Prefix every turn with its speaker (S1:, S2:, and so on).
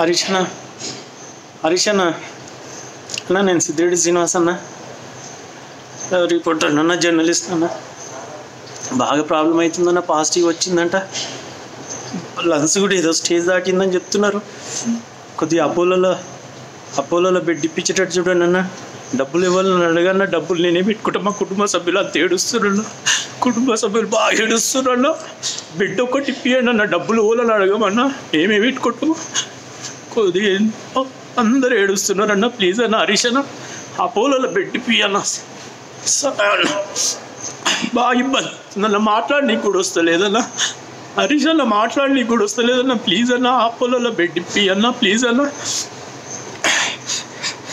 S1: హరీష్ అన్న హరీష్ అన్న అన్న నేను సిద్ధిరెడ్డి శ్రీనివాస్ అన్న. రిపోర్టర్? అన్న జర్నలిస్ట్ అన్న. బాగా ప్రాబ్లం అవుతుందన్న పాజిటివ్ వచ్చిందంట. లంగ్స్ కూడా ఏదో స్టేజ్ దాటిందని చెప్తున్నారు. కొద్దిగా అపోలోలో అపోలోలో బెడ్ ఇప్పించేటట్టు చూడండి అన్న. డబ్బులు ఇవ్వాలని అడగన్న డబ్బులు నేనే పెట్టుకుంటా. మా కుటుంబ సభ్యులు అంత ఏడుస్తున్నాను కుటుంబ సభ్యులు బాగా ఏడుస్తున్నాను బిడ్డ ఒకటి ఇప్పియండి అన్న డబ్బులు ఇవ్వాలని అడగమన్నా. మేమే పెట్టుకుంటాము కొద్ది అందరూ ఏడుస్తున్నారు అన్న ప్లీజ్ అన్న హరీష్ అన్న. అపోలోలో బెడ్ ఇప్పి అన్న బాగా ఇబ్బంది. నన్ను మాట్లాడనీకి కూడా వస్తలేదన్నా హరీష్ అన్న మాట్లాడనీకి కూడా వస్తలేదన్నా ప్లీజ్ అన్న అపోలోలో బెడ్ ఇప్పి అన్న ప్లీజ్ అన్న.